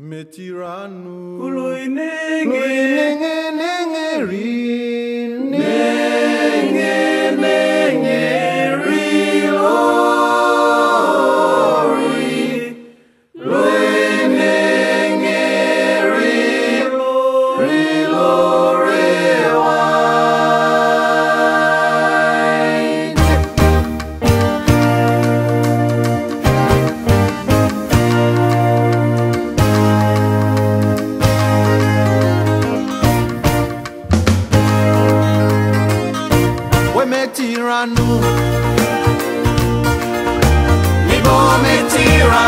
metiranu. Kuluinenge. Kuluinenge nenge ri.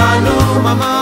Manu, Mama.